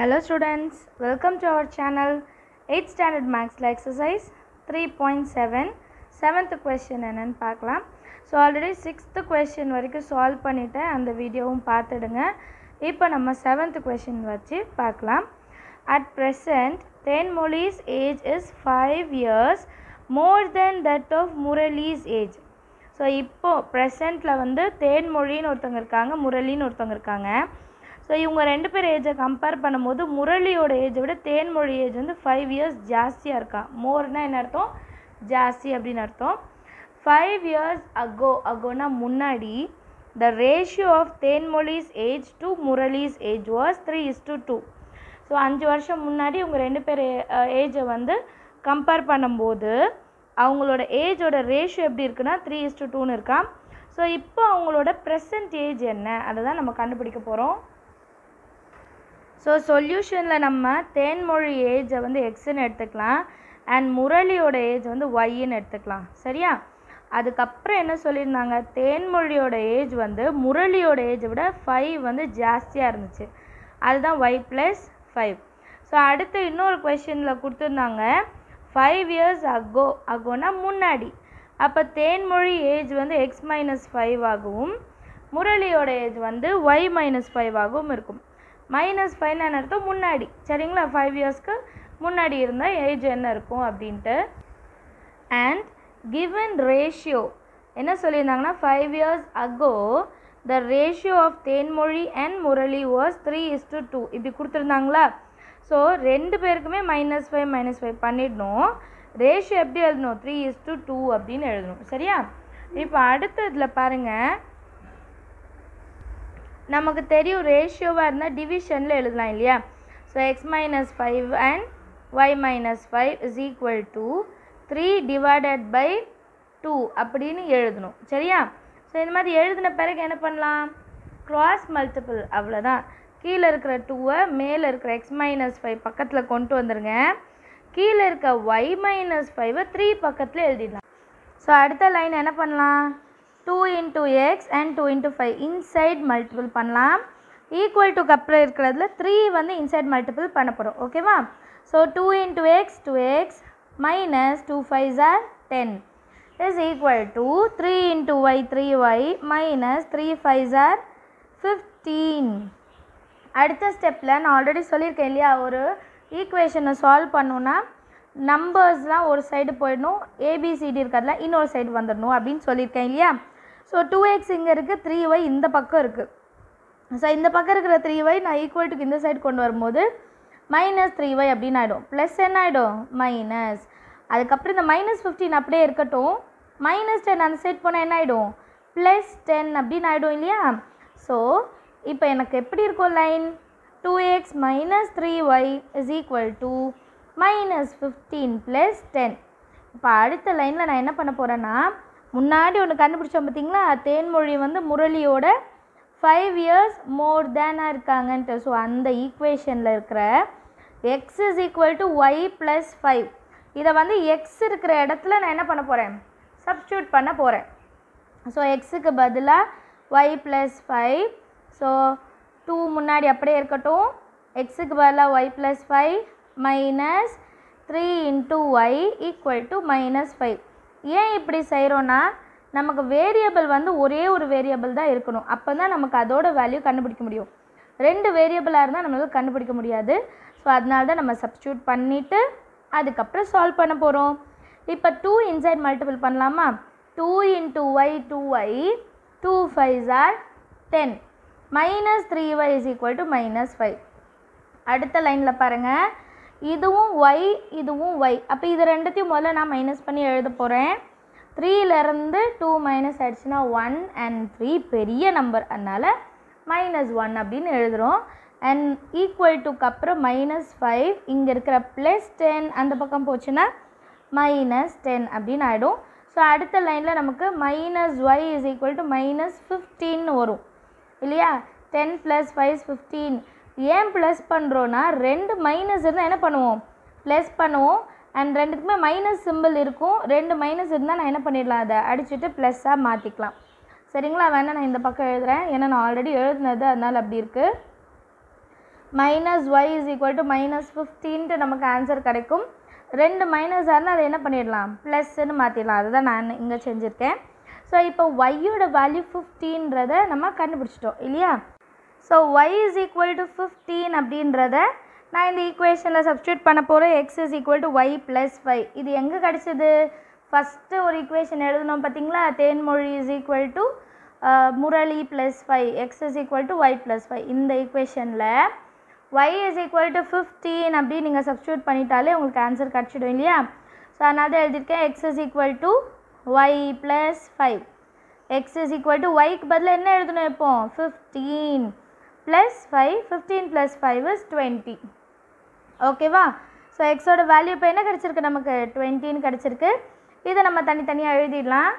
Hello students, welcome to our channel 8th standard three exercise 3.7 seventh question என்னன்னு பார்க்கலாம். So already sixth question வரைக்கும் solve பண்ணிவிட்டேன் அந்த வீடியோவும் பார்த்துடுங்க. இப்போ நம்ம செவன்த்து கொஷின் வச்சு பார்க்கலாம். At present Thenmozhi's age is five years more than that of Murali's age so இப்போது ப்ரெசண்ட்டில் வந்து தேன்மொழின்னு ஒருத்தவங்க இருக்காங்க முரளின்னு ஒருத்தவங்க இருக்காங்க. ஸோ இவங்க ரெண்டு பேர் ஏஜை கம்பேர் பண்ணும்போது முரளியோட ஏஜை விட தேன்மொழி ஏஜ் வந்து ஃபைவ் இயர்ஸ் ஜாஸ்தியாக இருக்கா? மோர்னால் என்ன அர்த்தம்? ஜாஸ்தி அப்படின்னு அர்த்தம். ஃபைவ் இயர்ஸ் அகோ அகோனா முன்னாடி the ratio of Thenmozhi's age to Murali's age was three is to two so அஞ்சு வருஷம் முன்னாடி இவங்க ரெண்டு பேர் ஏஜை வந்து கம்பேர் பண்ணும்போது அவங்களோட ஏஜோட ரேஷியோ எப்படி இருக்குன்னா த்ரீ இஸ் டு டூன்னு இருக்கா? ஸோ இப்போ அவங்களோட ப்ரெசன்ட் ஏஜ் என்ன? அதை தான் நம்ம கண்டுபிடிக்க போகிறோம் ஸோ சொல்யூஷனில் நம்ம தேன்மொழி ஏஜை வந்து எக்ஸ்ன்னு எடுத்துக்கலாம். அண்ட் முரளியோட ஏஜ் வந்து ஒய்ன்னு எடுத்துக்கலாம். சரியா? அதுக்கப்புறம் என்ன சொல்லியிருந்தாங்க? தேன்மொழியோட ஏஜ் வந்து முரளியோட ஏஜை விட ஃபைவ் வந்து ஜாஸ்தியாக இருந்துச்சு. அதுதான் ஒய் ப்ளஸ் ஃபைவ் ஸோ அடுத்து இன்னொரு கொஷினில் கொடுத்துருந்தாங்க. ஃபைவ் இயர்ஸ் அகோ அகோனா முன்னாடி. அப்போ தேன்மொழி ஏஜ் வந்து எக்ஸ் மைனஸ் ஃபைவ் ஆகவும் முரளியோட ஏஜ் வந்து ஒய் மைனஸ் ஃபைவ் ஆகவும் இருக்கும். மைனஸ் ஃபைவ்னு அர்த்தம் முன்னாடி. சரிங்களா? ஃபைவ் இயர்ஸ்க்கு முன்னாடி இருந்தால் ஏஜ் என்ன இருக்கும் அப்படின்ட்டு. அண்ட் கிவன் ரேஷியோ என்ன சொல்லியிருந்தாங்கன்னா five years ago the ratio of Thenmozhi and Murali was three is to two இப்படி கொடுத்துருந்தாங்களா? ஸோ ரெண்டு பேருக்குமே மைனஸ் ஃபைவ் மைனஸ் ஃபைவ் பண்ணிடணும். ரேஷியோ எப்படி எழுதணும்? த்ரீ இஸ் டு டூ அப்படின்னு எழுதணும். சரியா? இப்போ அடுத்த இதில் பாருங்கள் நமக்கு தெரியும் ரேஷியோவாக இருந்தால் டிவிஷனில் எழுதலாம் இல்லையா? So x minus five and y minus five is equal to three divided by two அப்படின்னு எழுதணும். சரியா? ஸோ இந்த மாதிரி எழுதின பிறகு என்ன பண்ணலாம்? க்ராஸ் மல்டிபிள் அவ்வளோதான் கீழே இருக்கிற டூவை மேலே இருக்கிற எக்ஸ் மைனஸ் ஃபைவ் பக்கத்தில் கொண்டு வந்துடுங்க கீழே இருக்க ஒய் மைனஸ் ஃபைவை த்ரீ பக்கத்தில் எழுதிடலாம். ஸோ அடுத்த லைன் என்ன பண்ணலாம்? Two into x and two into five inside multiple பண்ணலாம். ஈக்குவல் டுக்கு அப்புறம் இருக்கிறதுல த்ரீ வந்து இன்சைட் மல்டிபிள் பண்ண போகிறோம் ஓகேவா so two into x two x minus two five are ten is equal to three into y three y minus three five are fifteen அடுத்த ஸ்டெப்பில் நான் ஆல்ரெடி சொல்லியிருக்கேன் இல்லையா? ஒரு ஈக்குவேஷனை சால்வ் பண்ணுன்னா நம்பர்ஸ்லாம் ஒரு சைடு போயிடணும். ஏபிசிடி இருக்கிறதுல இன்னொரு சைடு வந்துடணும் அப்படின்னு சொல்லியிருக்கேன் இல்லையா? ஸோ டூ எக்ஸ் இங்கே இருக்குது த்ரீ ஒய் இந்த பக்கம் இருக்குது ஸோ இந்த பக்கம் இருக்கிற த்ரீ ஒய் நான் ஈக்குவல்ட்டுக்கு இந்த சைடு கொண்டு வரும்போது மைனஸ் த்ரீ ஒய் அப்படின்னு ஆகிடும் ப்ளஸ் என்ன ஆகிடும் மைனஸ் அதுக்கப்புறம் இந்த மைனஸ் ஃபிஃப்டீன் அப்படியே இருக்கட்டும். மைனஸ் டென் அந்த சைட் போனால் என்ன ஆகிடும் ப்ளஸ் டென் அப்படின்னு ஆகிடும் இல்லையா? ஸோ இப்போ எனக்கு எப்படி இருக்கும் line two x minus three y is equal to minus fifteen plus ten இப்போ அடுத்த லைனில் நான் என்ன பண்ண போகிறேன்னா முன்னாடி ஒன்று கண்டுபிடிச்சோம் பார்த்தீங்களா தேன்மொழி வந்து முரளியோட ஃபைவ் இயர்ஸ் மோர் தேனாக இருக்காங்கன்ட்டு. ஸோ அந்த ஈக்குவேஷனில் இருக்கிற x is equal to y plus five இதை வந்து எக்ஸ் இருக்கிற இடத்துல நான் என்ன பண்ண போகிறேன் சப்ஸ்டியூட் பண்ண போகிறேன் ஸோ எக்ஸுக்கு பதிலாக y plus five so two முன்னாடி அப்படியே இருக்கட்டும். எக்ஸுக்கு பதிலாக y plus five minus three into y equal to minus five ஏன் இப்படி செய்கிறோன்னா நமக்கு வேரியபிள் வந்து ஒரே ஒரு வேரியபிள் தான் இருக்கணும். அப்போ தான் நமக்கு அதோட வேல்யூ கண்டுபிடிக்க முடியும். ரெண்டு வேரியபிளாக இருந்தால் நம்மளால் கண்டுபிடிக்க முடியாது. ஸோ அதனால தான் நம்ம சப்ஸ்டியூட் பண்ணிவிட்டு அதுக்கப்புறம் சால்வ் பண்ண போகிறோம் இப்போ டூ இன்சைட் மல்டிபிள் பண்ணலாமா? Two into y two y two five are ten minus three y is equal to minus five அடுத்த லைனில் பாருங்கள் இதுவும் ஒய் இதுவும் ஒய் அப்போ இது ரெண்டுத்தையும் முதல்ல நான் மைனஸ் பண்ணி எழுத போகிறேன் த்ரீலேருந்து டூ மைனஸ் ஆயிடுச்சுன்னா ஒன் அண்ட் த்ரீ பெரிய நம்பர் அதனால் மைனஸ் ஒன் அப்படின்னு எழுதுகிறோம் அண்ட் ஈக்குவல் டுக்கு அப்புறம் மைனஸ் ஃபைவ் இங்கே இருக்கிற ப்ளஸ் டென் அந்த பக்கம் போச்சுன்னா மைனஸ் டென் அப்படின்னு ஆகிடும் ஸோ அடுத்த லைனில் நமக்கு minus y is equal to minus ஃபிஃப்டீன்னு வரும். இல்லையா? டென் ப்ளஸ் ஃபைவ் ஃபிஃப்டீன் ஏன் ப்ளஸ் பண்ணுறோன்னா ரெண்டு மைனஸ் இருந்தால் என்ன பண்ணுவோம்? ப்ளஸ் பண்ணுவோம். அண்ட் ரெண்டுக்குமே மைனஸ் சிம்பிள் இருக்கும். ரெண்டு மைனஸ் இருந்தால் நான் என்ன பண்ணிடலாம்? அதை அடிச்சுட்டு ப்ளஸ்ஸாக மாற்றிக்கலாம் சரிங்களா? வேணால் நான் இந்த பக்கம் எழுதுகிறேன் ஏன்னா நான் ஆல்ரெடி எழுதுனது அதனால் அப்படி இருக்குது minus y is equal to minus ஃபிஃப்டீன்ட்டு நமக்கு ஆன்சர் கிடைக்கும். ரெண்டு மைனஸ் இருந்தால் அதை என்ன பண்ணிடலாம்? ப்ளஸ்ன்னு மாற்றிடலாம் அதுதான் நான் இங்கே செஞ்சுருக்கேன். ஸோ இப்போ ஒய்யோட வேல்யூ ஃபிஃப்டீன்றத நம்ம கண்டுபிடிச்சிட்டோம். இல்லையா? So y is equal to fifteen அப்படின்றத நான் இந்த ஈக்குவேஷனில் சப்ஸ்டியூட் பண்ண போகிறேன் x is equal to y plus five இது எங்கே கிடச்சிது? ஃபஸ்ட்டு ஒரு ஈக்குவேஷன் எழுதணும் பார்த்தீங்களா Thenmozhi is equal to Murali plus five x is equal to y plus five இந்த ஈக்குவேஷனில் y is equal to fifteen அப்படின்னு நீங்கள் சப்ஸ்டியூட் பண்ணிட்டாலே உங்களுக்கு ஆன்சர் கிடச்சிடும் இல்லையா? ஸோ அதனால தான் எழுதியிருக்கேன். X is equal to y plus five x is equal to ஒய்க்கு பதிலாக என்ன எழுதணும் இப்போ? Fifteen plus five fifteen plus five is twenty ஓகேவா ஸோ எக்ஸோட வேல்யூ இப்போ என்ன கிடச்சிருக்கு நமக்கு? டுவெண்ட்டின்னு கிடச்சிருக்கு. இதை நம்ம தனித்தனியாக எழுதிடலாம்.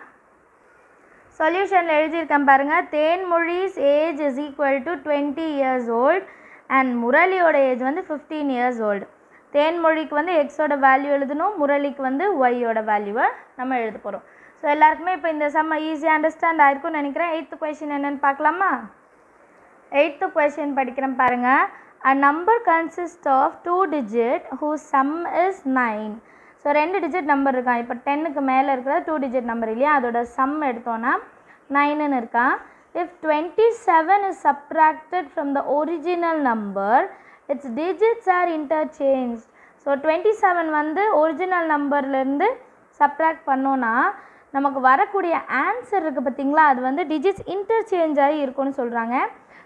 சொல்யூஷனில் எழுதியிருக்கேன் பாருங்கள் Thenmozhi's age is equal to twenty years old and முரளியோட age வந்து ஃபிஃப்டீன் இயர்ஸ் ஓல்டு தேன்மொழிக்கு வந்து எக்ஸோட வேல்யூ எழுதணும் முரளிக்கு வந்து ஒய்யோட வேல்யூவை நம்ம எழுத போகிறோம் ஸோ எல்லாருக்குமே இப்போ இந்த செம்ம ஈஸியாக அண்டர்ஸ்டாண்ட் ஆயிருக்கும்னு நினைக்கிறேன். எயித்து கொஷின் என்னென்னு பார்க்கலாமா? எயித்து கொஷின் படிக்கிறேன் பாருங்கள் a number consist of two digit whose sum is nine so ரெண்டு டிஜிட் நம்பர் இருக்கான் இப்போ டென்னுக்கு மேலே இருக்கிற டூ டிஜிட் நம்பர் இல்லையா? அதோட சம் எடுத்தோன்னா நைனுன்னு இருக்கான் if twenty seven is subtracted from the original number its digits are interchange so twenty seven வந்து ஒரிஜினல் நம்பர்லேருந்து சப்ராக்ட் பண்ணோன்னா நமக்கு வரக்கூடிய ஆன்சர் இருக்குது பார்த்தீங்களா அது வந்து டிஜிட்ஸ் இன்டர்சேஞ்ச் ஆகி இருக்கும்னு சொல்கிறாங்க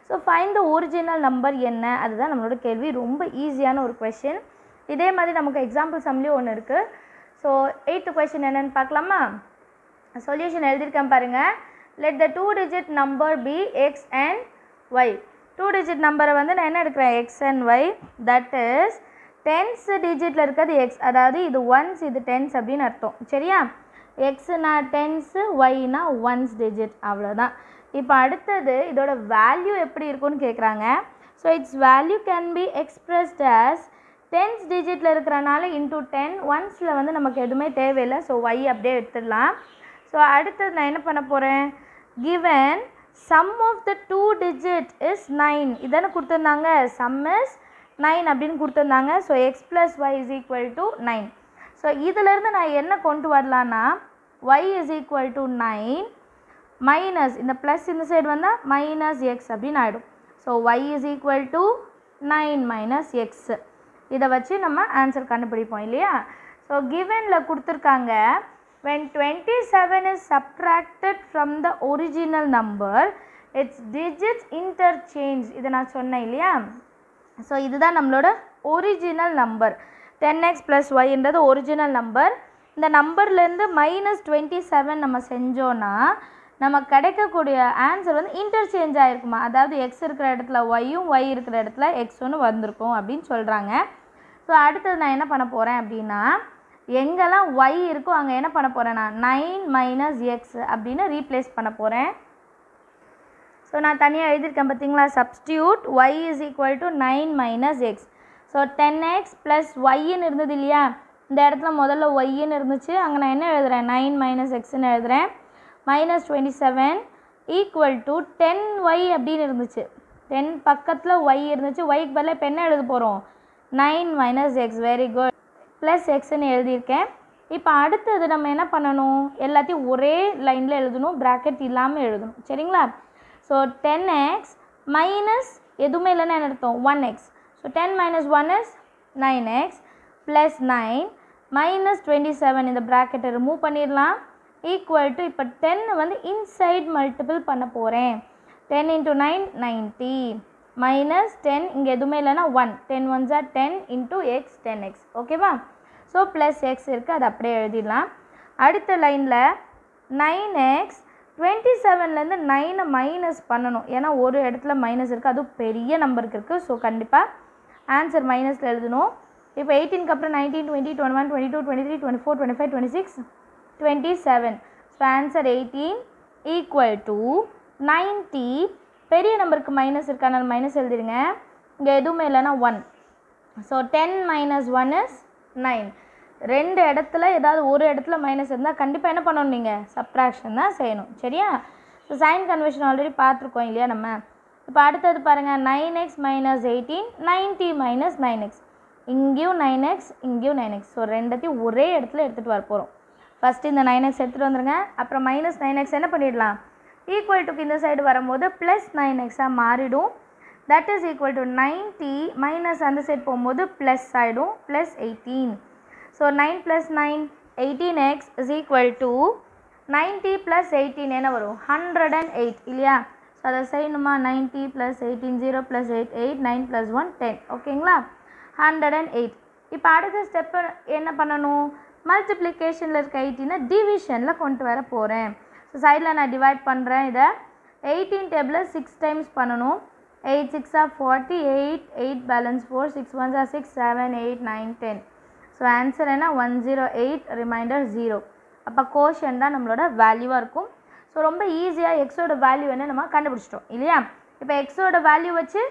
so find the original number என்ன? அதுதான் நம்மளோட கேள்வி. ரொம்ப ஈஸியான ஒரு கொஷின் இதே மாதிரி நமக்கு எக்ஸாம்பிள் சம்லேயும் ஒன்று இருக்குது ஸோ எயித்து கொஷின் என்னென்னு பார்க்கலாமா? சொல்யூஷன் எழுதியிருக்கேன் பாருங்கள் let the two digit number be x and y two digit நம்பரை வந்து நான் என்ன எடுக்கிறேன்? X and y that is tens டிஜிட்டில் இருக்கிறது எக்ஸ் அதாவது இது ஒன்ஸ் இது டென்ஸ் அப்படின்னு அர்த்தம். சரியா? எக்ஸுனா டென்ஸு ஒய்னா ஒன்ஸ் டிஜிட் அவ்வளோதான் இப்போ அடுத்தது இதோட வேல்யூ எப்படி இருக்கும்னு கேட்குறாங்க so its value can be expressed as tens digit இருக்கிறனால இன்டூ டென் ஒன்ஸில் வந்து நமக்கு எதுவுமே தேவையில்லை. ஸோ ஒய் அப்படியே எடுத்துடலாம். ஸோ அடுத்தது நான் என்ன பண்ண போகிறேன் given sum of the two digit is nine இதானே கொடுத்துருந்தாங்க. சம் இஸ் நைன் அப்படின்னு கொடுத்துருந்தாங்க. So x plus y is equal to nine so இதிலேருந்து நான் என்ன கொண்டு வரலான்னா y is equal to nine minus இந்த ப்ளஸ் இந்த சைடு வந்தால் மைனஸ் எக்ஸ் அப்படின்னு ஆகிடும் so y is equal to nine minus x இதை வச்சு நம்ம ஆன்சர் கண்டுபிடிப்போம் இல்லையா? ஸோ கிவனில் கொடுத்துருக்காங்க when 27 is subtracted from the original number its digits interchange. இதை நான் சொன்னேன் இல்லையா? ஸோ இதுதான் நம்மளோட original number ten x plus ஒய்ன்றது original number இந்த நம்பர்லேருந்து மைனஸ் டுவெண்ட்டி செவன் நம்ம செஞ்சோன்னா நமக்கு கிடைக்கக்கூடிய ஆன்சர் வந்து இன்டர்சேஞ்ச் ஆகிருக்குமா அதாவது எக்ஸ் இருக்கிற இடத்துல ஒய்யும் ஒய் இருக்கிற இடத்துல எக்ஸ் ஒன்று வந்திருக்கும் அப்படின்னு சொல்கிறாங்க ஸோ அடுத்தது நான் என்ன பண்ண போகிறேன் அப்படின்னா எங்கெல்லாம் ஒய் இருக்கோ அங்கே என்ன பண்ண போகிறேன் நான் நைன் மைனஸ் எக்ஸ் அப்படின்னு ரீப்ளேஸ் பண்ண போகிறேன் ஸோ நான் தனியாக எழுதியிருக்கேன் பார்த்தீங்களா? Substitute y is equal to nine minus x so ten x plus ஒய்ன்னு இருந்தது இல்லையா? இந்த இடத்துல முதல்ல ஒய்ன்னு இருந்துச்சு. அங்கே நான் என்ன எழுதுகிறேன் நைன் மைனஸ் எக்ஸ்ன்னு எழுதுகிறேன் minus twenty seven equal to ten y அப்படின்னு இருந்துச்சு. டென் பக்கத்தில் ஒய் இருந்துச்சு. ஒய்க்கு பதிலாக இப்போ என்ன எழுத போகிறோம் nine minus x very good plus எக்ஸ்ன்னு எழுதியிருக்கேன். இப்போ அடுத்தது நம்ம என்ன பண்ணணும்? எல்லாத்தையும் ஒரே லைனில் எழுதணும். ப்ராக்கெட் இல்லாமல் எழுதணும். சரிங்களா? ஸோ டென் எக்ஸ் மைனஸ் எதுவுமே இல்லைன்னா என்ன அர்த்தம்? One x so ten minus one is nine x plus nine minus twenty seven இந்த ப்ராக்கெட்டை ரிமூவ் பண்ணிடலாம். ஈக்குவல் டு இப்போ டென்னை வந்து இன்சைட் மல்டிபிள் பண்ண போகிறேன் ten into nine ninety minus ten இங்கே எதுவுமே இல்லைன்னா ஒன் டென் ஒன் ஜா ten into x ten x ஓகேவா ஸோ ப்ளஸ் எக்ஸ் இருக்குது அது அப்படியே எழுதிடலாம். அடுத்த லைனில் நைன் எக்ஸ் டுவெண்ட்டி செவன்லேருந்து நைனை மைனஸ் பண்ணணும். ஏன்னா ஒரு இடத்துல மைனஸ் இருக்குது அதுவும் பெரிய நம்பருக்கு இருக்குது ஸோ கண்டிப்பாக ஆன்சர் மைனஸில் எழுதணும். இப்போ எயிட்டீனுக்கு அப்புறம் nineteen twenty twenty one twenty two twenty three twenty four twenty five twenty six twenty seven so answer eighteen equal to ninety பெரிய நம்பருக்கு மைனஸ் இருக்கான மைனஸ் எழுதிருங்க இங்கே எதுவுமே இல்லைன்னா one so ten minus one is nine ரெண்டு இடத்துல ஏதாவது ஒரு இடத்துல மைனஸ் இருந்தால் கண்டிப்பாக என்ன பண்ணணும் நீங்கள் சப்ராக்ஷன் தான் செய்யணும். சரியா? ஸோ சைன் கன்வெர்ஷன் ஆல்ரெடி பார்த்துருக்கோம் இல்லையா நம்ம? இப்போ அடுத்தது பாருங்கள் nine x minus eighteen ninety minus nine x இங்கேயும் நைன் எக்ஸ் இங்கேயும் நைன் எக்ஸ் ஸோ ரெண்டத்தையும் ஒரே இடத்துல எடுத்துகிட்டு வர போகிறோம் ஃபஸ்ட்டு இந்த நைன் எக்ஸ் எடுத்துகிட்டு வந்துடுங்க அப்புறம் மைனஸ் நைன் எக்ஸ் என்ன பண்ணிடலாம்? ஈக்குவல் டுக்கு இந்த சைடு வரும்போது ப்ளஸ் நைன் எக்ஸாக மாறிடும். That is equal to ninety minus அந்த சைடு போகும்போது ப்ளஸ் ஆகிடும் plus eighteen so nine plus nine eighteen x is equal to ninety plus eighteen என்ன வரும்? ஹண்ட்ரட் அண்ட் எயிட் இல்லையா? ஸோ அதை செய்யணுமா ninety plus eighteen zero plus eight eight nine plus one ten ஓகேங்களா hundred and eight இப்போ அடுத்த step என்ன பண்ணணும்? மல்டிப்ளிகேஷனில் இருக்க எயிட்டினை டிவிஷனில் கொண்டு வர போகிறேன் ஸோ சைடில் நான் டிவைட் பண்ணுறேன் இதை. எயிட்டீன் டேபிளில் சிக்ஸ் டைம்ஸ் பண்ணணும். Eight six are forty eight eight balance four six one are six seven eight nine ten so answer என்ன? One zero eight remainder zero அப்போ கோஷன் தான் நம்மளோட வேல்யூவாக இருக்கும். ஸோ ரொம்ப ஈஸியாக எக்ஸோட வேல்யூ என்ன நம்ம கண்டுபிடிச்சிட்டோம் இல்லையா? இப்போ எக்ஸோட வேல்யூ வச்சு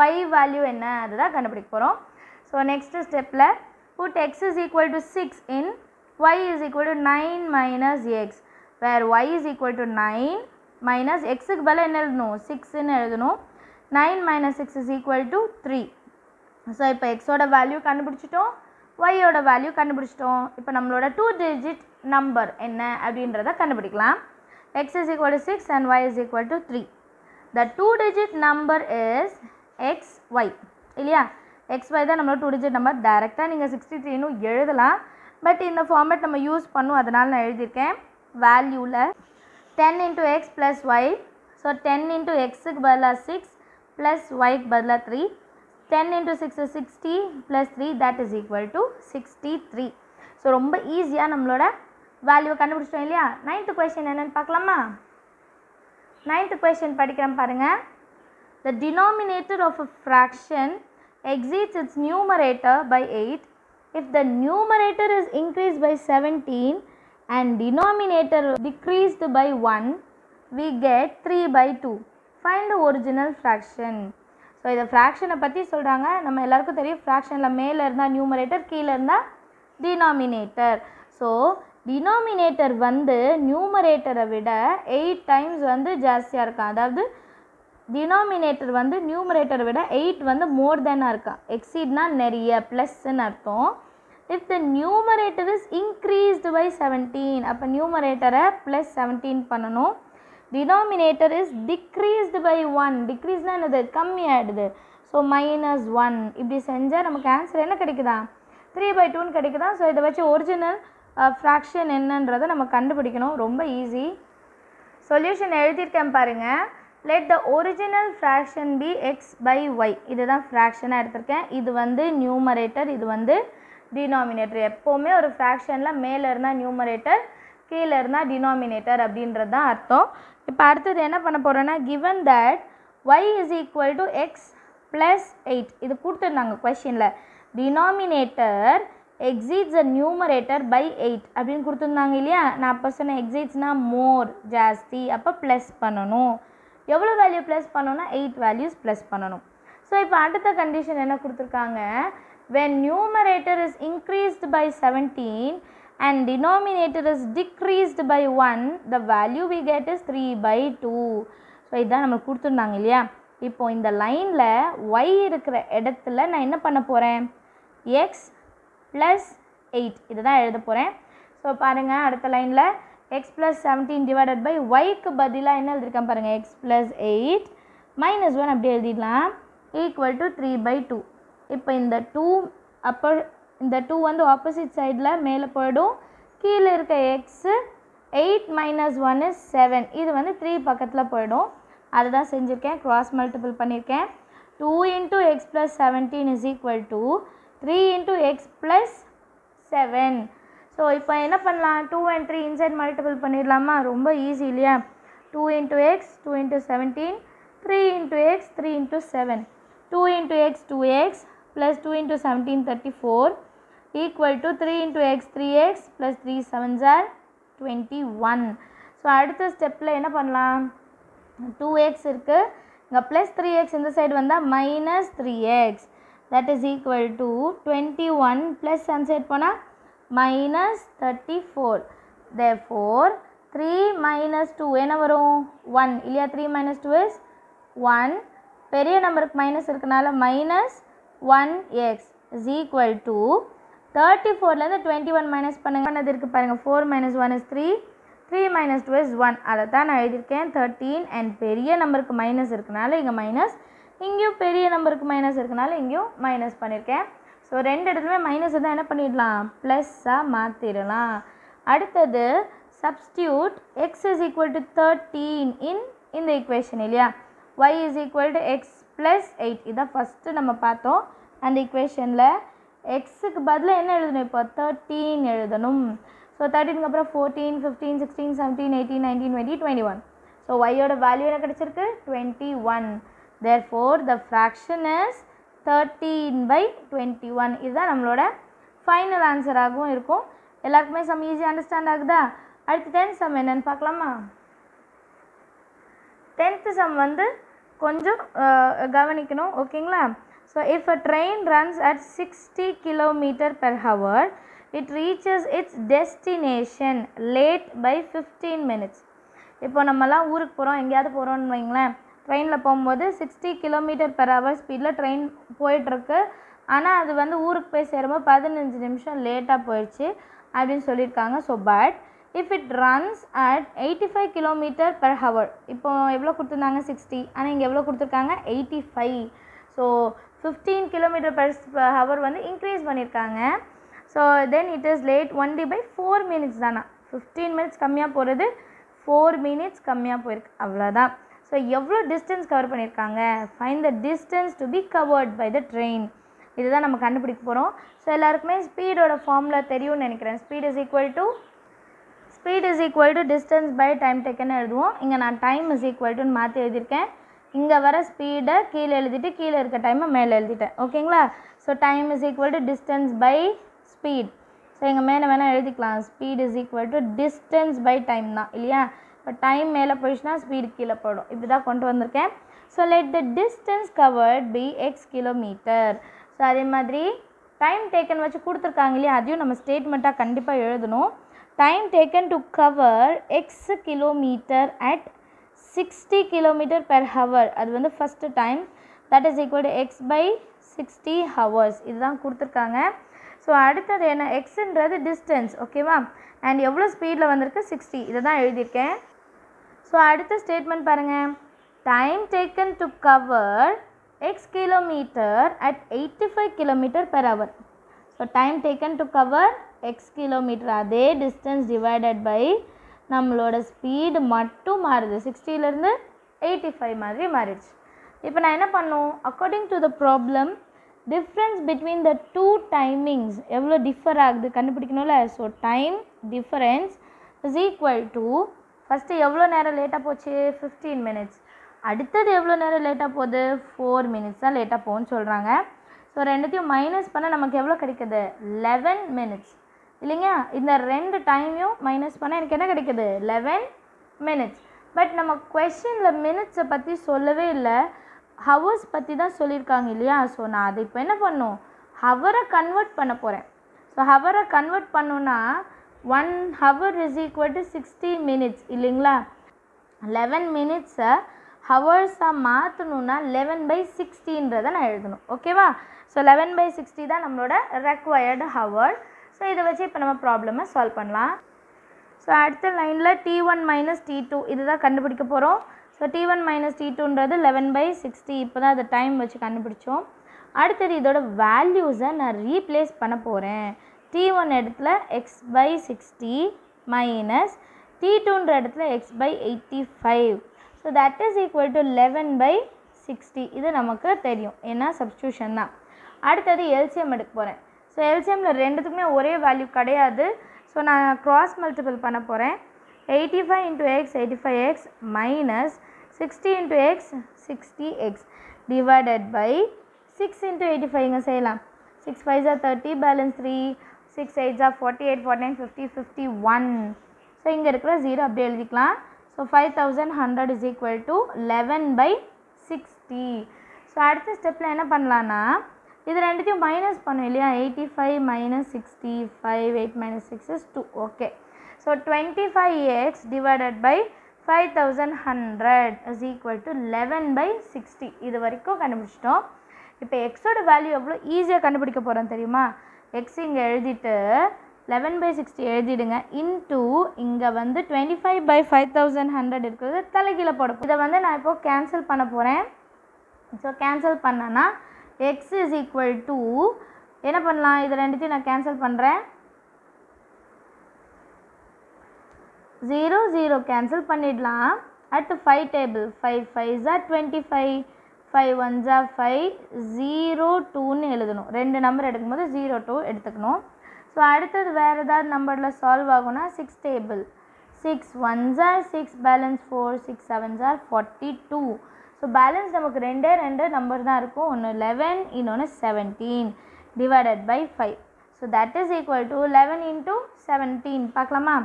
ஒய் வேல்யூ என்ன? அதுதான் கண்டுபிடிக்க போகிறோம் ஸோ நெக்ஸ்ட்டு ஸ்டெப்பில் put x is equal equal to six in y is equal to nine minus x y y is equal to nine minus எக்ஸுக்கு பல என்ன எழுதணும்? சிக்ஸ்ன்னு எழுதணும். Nine minus six is equal to three so இப்போ எக்ஸோட value கண்டுபிடிச்சிட்டோம். ஓட வேல்யூ கண்டுபிடிச்சிட்டோம். இப்போ நம்மளோட டூ டிஜிட் நம்பர் என்ன அப்படின்றத கண்டுபிடிக்கலாம். x is equal to six and y is equal to three the two digit number is x y இல்லையா? எக்ஸ் ஒய் தான் நம்மளோட டூ டிஜிட் நம்பர் டைரெக்டாக நீங்கள் சிக்ஸ்டி த்ரீனும் எழுதலாம். பட் இந்த ஃபார்மேட் நம்ம யூஸ் பண்ணும். அதனால் நான் எழுதியிருக்கேன். வேல்யூவில் ten into x plus y so ten into எக்ஸுக்கு பதிலாக சிக்ஸ் ப்ளஸ் ஒய்க்கு பதிலாக three ten into six sixty plus three that is equal to sixty three so ரொம்ப ஈஸியாக நம்மளோட வேல்யூவை கண்டுபிடிச்சிட்டோம் இல்லையா? நைன்த்து கொஷின் என்னென்னு பார்க்கலாமா? நைன்த்து கொஷின் படிக்கிறேன் பாருங்கள் the denominator of a fraction exceeds its numerator by 8 if the numerator is increased by 17 and denominator decreased by 1 we get 3 by 2 find the original fraction. So இதை ஃப்ராக்ஷனை பற்றி சொல்கிறாங்க நம்ம எல்லாருக்கும் தெரியும். ஃப்ராக்ஷனில் மேலே இருந்தால் நியூமரேட்டர் கீழே இருந்தால் டினாமினேட்டர் ஸோ டினாமினேட்டர் வந்து நியூமரேட்டரை விட எயிட் டைம்ஸ் வந்து ஜாஸ்தியாக இருக்கும். அதாவது டினாமினேட்டர் வந்து நியூமரேட்டரை விட எயிட் வந்து மோர் தேனாக இருக்கா? எக்ஸீட்னா நிறைய ப்ளஸ்ன்னு அர்த்தம். If the numerator is increased by seventeen அப்போ நியூமரேட்டரை ப்ளஸ் செவன்டீன் பண்ணணும். Denominator is decreased by one டிக்ரீஸ்னால் என்னது? கம்மியாகிடுது ஸோ மைனஸ் ஒன் இப்படி செஞ்சால் நமக்கு ஆன்சர் என்ன கிடைக்குதா? த்ரீ பை டூன்னு கிடைக்குதா? ஸோ இதை வச்சு ஒரிஜினல் ஃப்ராக்ஷன் என்னன்றதை நம்ம கண்டுபிடிக்கணும். ரொம்ப ஈஸி சொல்யூஷன் எழுதியிருக்கேன் பாருங்கள் let the original fraction be x by y இதுதான் ஃப்ராக்ஷனாக எடுத்திருக்கேன். இது வந்து நியூமரேட்டர் இது வந்து டினாமினேட்டர் எப்போவுமே ஒரு ஃப்ராக்ஷனில் மேலே இருந்தால் நியூமரேட்டர் கீழே இருந்தால் டினாமினேட்டர் அப்படின்றது தான் அர்த்தம். இப்போ அடுத்தது என்ன பண்ண போகிறோன்னா given that y is equal to x plus eight இது கொடுத்துருந்தாங்க கொஷினில் denominator exceeds a numerator by eight அப்படின்னு கொடுத்துருந்தாங்க இல்லையா? நான் அப்போ சொன்னேன் எக்ஸிட்ஸ்னால் மோர் ஜாஸ்தி. அப்போ ப்ளஸ் பண்ணணும். எவ்வளோ வேல்யூ ப்ளஸ் பண்ணணும்னா எயிட் வேல்யூஸ் ப்ளஸ் பண்ணணும். ஸோ இப்போ அடுத்த கண்டிஷன் என்ன கொடுத்துருக்காங்க? When numerator is increased by seventeen and denominator is decreased by one the value we get is three by two so இதுதான் நம்மளுக்கு கொடுத்துருந்தாங்க இல்லையா? இப்போ இந்த லைனில் ஒய் இருக்கிற இடத்துல நான் என்ன பண்ண போகிறேன் எக்ஸ் ப்ளஸ் எயிட் இதை தான் எழுத போகிறேன் ஸோ பாருங்கள் அடுத்த லைனில் x plus seventeen divided by ஒய்க்கு பதிலாக என்ன எழுதியிருக்கேன் பாருங்கள் x plus eight minus one அப்படி எழுதிடலாம். Equal to three by two இப்போ இந்த டூ அப்போ இந்த டூ வந்து ஆப்போசிட் சைடில் மேலே போயிடும். கீழே இருக்க x eight minus one is seven இது வந்து த்ரீ பக்கத்தில் போயிடும். அதுதான் செஞ்சுருக்கேன். க்ராஸ் மல்டிபிள் பண்ணியிருக்கேன் two into x plus seventeen is equal to three into x plus seven so இப்போ என்ன பண்ணலாம்? Two and three inside multiple பண்ணிடலாமா? ரொம்ப ஈஸி இல்லையா? Two into x two into seventeen three into x three into seven two into x two x plus two into seventeen thirty four equal to three into x three x plus three seven jar twenty one so அடுத்த ஸ்டெப்பில் என்ன பண்ணலாம்? Two x இருக்குது இங்கே plus three x இந்த side வந்தால் minus three x that is equal to twenty one plus அந்த போனால் minus thirty four they four three minus two என்ன வரும்? ஒன் இல்லையா three minus two is one பெரிய நம்பருக்கு மைனஸ் இருக்கனால minus one x is equal to thirty ஃபோர்லேருந்து twenty one minus பண்ணுங்க. பண்ணது இருக்குது பாருங்கள் four minus one is three three minus two is one அதை தான் நான் எழுதியிருக்கேன். தேர்ட்டீன் அண்ட் பெரிய நம்பருக்கு மைனஸ் இருக்கனால இங்கே மைனஸ் இங்கேயும் பெரிய நம்பருக்கு மைனஸ் இருக்கனால இங்கேயும் மைனஸ் பண்ணியிருக்கேன். ஸோ ரெண்டு இடத்துலையுமே மைனஸ் தான் என்ன பண்ணிடலாம்? ப்ளஸ்ஸாக மாற்றிடலாம் அடுத்தது substitute x is equal to thirteen in இந்த ஈக்குவேஷன் இல்லையா? Y is equal to x plus eight இதான் ஃபஸ்ட்டு நம்ம பார்த்தோம். அந்த ஈக்குவேஷனில் எக்ஸுக்கு பதிலாக என்ன எழுதணும் இப்போ? தேர்ட்டீன் எழுதணும். ஸோ தேர்ட்டீனுக்கு அப்புறம் fourteen fifteen sixteen seventeen eighteen nineteen twenty twenty one so ஒய்யோட வேல்யூ என்ன கிடச்சிருக்கு? Twenty one therefore the fraction is thirteen by twenty one இதுதான் நம்மளோட ஃபைனல் ஆன்சராகவும் இருக்கும். எல்லாருக்குமே சம் ஈஸி அண்டர்ஸ்டாண்ட் ஆகுதா? அடுத்து டென்த் சம் என்னன்னு பார்க்கலாமா? டென்த்து சம் வந்து கொஞ்சம் கவனிக்கணும் ஓகேங்களா? So if a train runs at sixty kilometer per hour it reaches its destination late by fifteen minutes இப்போ நம்மலாம் ஊருக்கு போகிறோம் எங்கேயாவது போகிறோம்னு வைங்களேன். ட்ரெயினில் போகும்போது சிக்ஸ்டி கிலோமீட்டர் பெர் ஹவர் ஸ்பீடில் ட்ரெயின் போயிட்டுருக்கு. ஆனால் அது வந்து ஊருக்கு போய் சேரும்போது பதினஞ்சு நிமிஷம் லேட்டாக போயிடுச்சு அப்படின்னு சொல்லியிருக்காங்க. So but if it runs at eighty five kilometer per hour இப்போ எவ்வளோ கொடுத்துருந்தாங்க? சிக்ஸ்டி ஆனால் இங்கே எவ்வளோ கொடுத்துருக்காங்க? Eighty five so fifteen kilometer per hour வந்து இன்க்ரீஸ் பண்ணியிருக்காங்க. So then it is late only by four minutes தானா? ஃபிஃப்டீன் மினிட்ஸ் கம்மியாக போகிறது ஃபோர் மினிட்ஸ் கம்மியாக போயிருக்கு. அவ்வளோதான் ஸோ எவ்வளோ டிஸ்டன்ஸ் கவர் பண்ணியிருக்காங்க? Find the distance to be covered by the train இதுதான் நம்ம கண்டுபிடிக்க போகிறோம் ஸோ எல்லாருக்குமே ஸ்பீடோட ஃபார்முலா தெரியும்னு நினைக்கிறேன். Speed is equal to speed is equal to distance by time taken எழுதுவோம். இங்கே நான் டைம் இஸ் ஈக்குவல் டுன்னு மாற்றி எழுதியிருக்கேன். இங்கே வர ஸ்பீடை கீழே எழுதிட்டு கீழே இருக்க டைமை மேலே எழுதிட்டேன். ஓகேங்களா so time is equal to distance by speed so இங்கே மேலே வேணால் எழுதிக்கலாம். Speed is equal to distance by time தான். இல்லையா? இப்போ டைம் மேலே போயிடுச்சுன்னா ஸ்பீடு கீழே போயிடும். இப்படி தான் கொண்டு வந்திருக்கேன். So let the distance covered be x kilometer so அதே மாதிரி டைம் டேக்கன் வச்சு கொடுத்துருக்காங்க இல்லையா? அதையும் நம்ம ஸ்டேட்மெண்ட்டாக கண்டிப்பாக எழுதணும். Time taken to cover x kilometer at sixty kilometer per hour அது வந்து first time that is equal to x by sixty hours இதுதான் கொடுத்துருக்காங்க. ஸோ அடுத்தது என்ன? எக்ஸுன்றது டிஸ்டன்ஸ் ஓகேவா அண்ட் எவ்வளோ ஸ்பீடில் வந்திருக்கு? சிக்ஸ்டி இதை தான் எழுதியிருக்கேன். ஸோ அடுத்த ஸ்டேட்மெண்ட் பாருங்கள் time taken to cover x kilometer at eighty five kilometer per hour so time taken to cover x kilometer அதே டிஸ்டன்ஸ் டிவைடட் பை நம்மளோட ஸ்பீடு மட்டும் மாறுது. சிக்ஸ்டிலேருந்து எயிட்டி ஃபைவ் மாதிரி மாறிடுச்சு. இப்போ நான் என்ன பண்ணும்? According to the problem difference between the two timings எவ்வளோ டிஃபர் ஆகுது கண்டுபிடிக்கணும்ல? So time difference is equal to first எவ்வளோ நேரம் லேட்டாக போச்சு? ஃபிஃப்டீன் மினிட்ஸ் அடுத்தது எவ்வளோ நேரம் லேட்டாக போகுது? ஃபோர் மினிட்ஸ் தான் லேட்டாக போகும்னு சொல்கிறாங்க ஸோ ரெண்டுத்தையும் மைனஸ் பண்ண நமக்கு எவ்வளோ கிடைக்குது? லெவன் மினிட்ஸ் இல்லைங்க? இந்த ரெண்டு டைமையும் மைனஸ் பண்ண எனக்கு என்ன கிடைக்குது? லெவன் மினிட்ஸ் பட் நம்ம கொஷனில் மினிட்ஸை பற்றி சொல்லவே இல்லை. ஹவர்ஸ் பற்றி தான் சொல்லியிருக்காங்க இல்லையா? ஸோ நான் அதை இப்போ என்ன பண்ணும்? ஹவரை கன்வெர்ட் பண்ண போகிறேன் ஸோ ஹவரை கன்வெர்ட் பண்ணுன்னா one hour is equal to sixty minutes இல்லைங்களா? லெவன் மினிட்ஸை ஹவர்ஸாக மாற்றணுன்னா லெவன் பை சிக்ஸ்டின்றதை நான் எழுதணும். ஓகேவா ஸோ லெவன் பை சிக்ஸ்டி தான் நம்மளோட ரெக்வயர்டு ஹவர் ஸோ இதை வச்சு இப்போ நம்ம ப்ராப்ளமை சால்வ் பண்ணலாம். ஸோ அடுத்த லைனில் T one minus T two இதுதான் கண்டுபிடிக்க போகிறோம் so T one minus T டூன்றது eleven by sixty இப்போ தான் அதை டைம் வச்சு கண்டுபிடிச்சோம். அடுத்தது இதோட வேல்யூஸை நான் ரீப்ளேஸ் பண்ண போகிறேன் டி ஒன் இடத்துல x by sixty minus T டூன்ற இடத்துல x by eighty five so that is equal to eleven by sixty இது நமக்கு தெரியும். ஏன்னா சப்ஸ்டியூஷன் தான். அடுத்தது எல்சிஎம் எடுக்க போகிறேன் ஸோ எல்சிஎம்மில் ரெண்டுத்துக்குமே ஒரே வேல்யூ கிடையாது. ஸோ நான் க்ராஸ் மல்டிபிள் பண்ண போகிறேன் eighty five into x eighty five x minus sixty into x sixty x divided by six into eighty five இங்கே செய்யலாம். Six five jar thirty balance three six eight of forty eight forty nine fifty fifty one so இங்கே இருக்கிற zero அப்படியே எழுதிக்கலாம். So five thousand hundred is equal to eleven by sixty so அடுத்த ஸ்டெப்பில் என்ன பண்ணலான்னா இது ரெண்டுத்தையும் மைனஸ் பண்ணும் இல்லையா? Eighty five minus sixty five eight minus six is two okay so twenty five x divided by five thousand hundred is equal to eleven by sixty இது வரைக்கும் கண்டுபிடிச்சிட்டோம். இப்போ எக்ஸோட வேல்யூ எவ்வளோ ஈஸியாக கண்டுபிடிக்க போகிறோம் தெரியுமா? எக்ஸ் இங்கே எழுதிட்டு லெவன் பை சிக்ஸ்டி எழுதிடுங்க. இன்டூ இங்கே வந்து twenty five by five thousand hundred இருக்கிறது தலைகீழ போட இதை வந்து நான் இப்போது கேன்சல் பண்ண போகிறேன் ஸோ கேன்சல் பண்ணனா எக்ஸ் இஸ் ஈக்குவல் டு என்ன பண்ணலாம்? இது ரெண்டுத்தையும் நான் கேன்சல் பண்ணுறேன் ஜீரோ ஜீரோ கேன்சல் பண்ணிடலாம். At five table five five Jha twenty five five one ஜா ஃபைவ் ஜீரோ டூன்னு எழுதணும். ரெண்டு நம்பர் எடுக்கும்போது ஜீரோ டூ எடுத்துக்கணும். ஸோ அடுத்தது வேறு ஏதாவது நம்பரில் சால்வ் ஆகும்னா six table six one jar six balance four six seven jar forty two so balance நமக்கு ரெண்டே ரெண்டு நம்பர் தான் இருக்கும். ஒன்று லெவன் இன்னொன்று seventeen divided by five so that is equal to eleven into seventeen பார்க்கலாமா?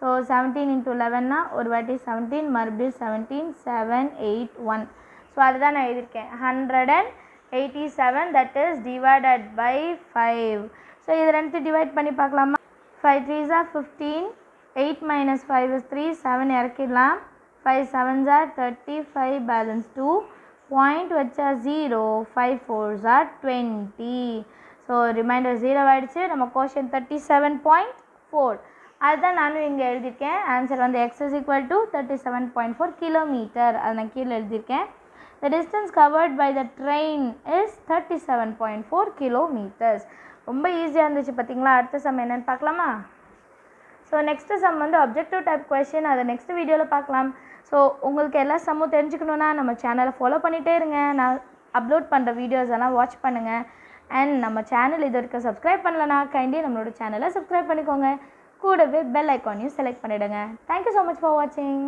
ஸோ செவன்டீன் இன்ட்டு லெவன்னா ஒரு வாட்டி செவன்டீன் மறுபடியும் seventeen seven eight one so அதுதான் நான் எழுதியிருக்கேன். Hundred and eighty seven that is divided by five so இது ரெண்டு டிவைட் பண்ணி பார்க்கலாமா? Five three jar fifteen eight minus five is three seven இறக்கிடலாம். Five seven jar thirty five balance two point வச்சா zero five four ஜார் twenty so reminder zero ஆகிடுச்சு நம்ம quotient thirty seven point four அதுதான் நானும் இங்கே எழுதியிருக்கேன். ஆன்சர் வந்து x is equal to thirty seven point four kilometer அதை நான் கீழே எழுதியிருக்கேன். The distance covered by the train is thirty seven point four kilometers ரொம்ப ஈஸியாக இருந்துச்சு பார்த்தீங்களா அடுத்த சம் என்னென்னு பார்க்கலாமா? ஸோ நெக்ஸ்ட்டு சம் வந்து அப்ஜெக்டிவ் டைப் கொஷின் அதை நெக்ஸ்ட் வீடியோவில் பார்க்கலாம். ஸோ உங்களுக்கு எல்லா சம்மும் தெரிஞ்சுக்கணுன்னா நம்ம சேனலை ஃபாலோ பண்ணிகிட்டே இருங்க. நான் அப்லோட் பண்ணுற வீடியோஸ் எல்லாம் வாட்ச் பண்ணுங்கள் அண்ட் நம்ம சேனல் இது வரைக்கும் சப்ஸ்கிரைப் பண்ணலனா கைண்டி நம்மளோட சேனலை சப்ஸ்கிரைப் பண்ணிக்கோங்க. கூடவே பெல் ஐக்கானையும் செலக்ட் பண்ணிவிடுங்க தேங்க்யூ ஸோ மச் ஃபார் வாட்சிங்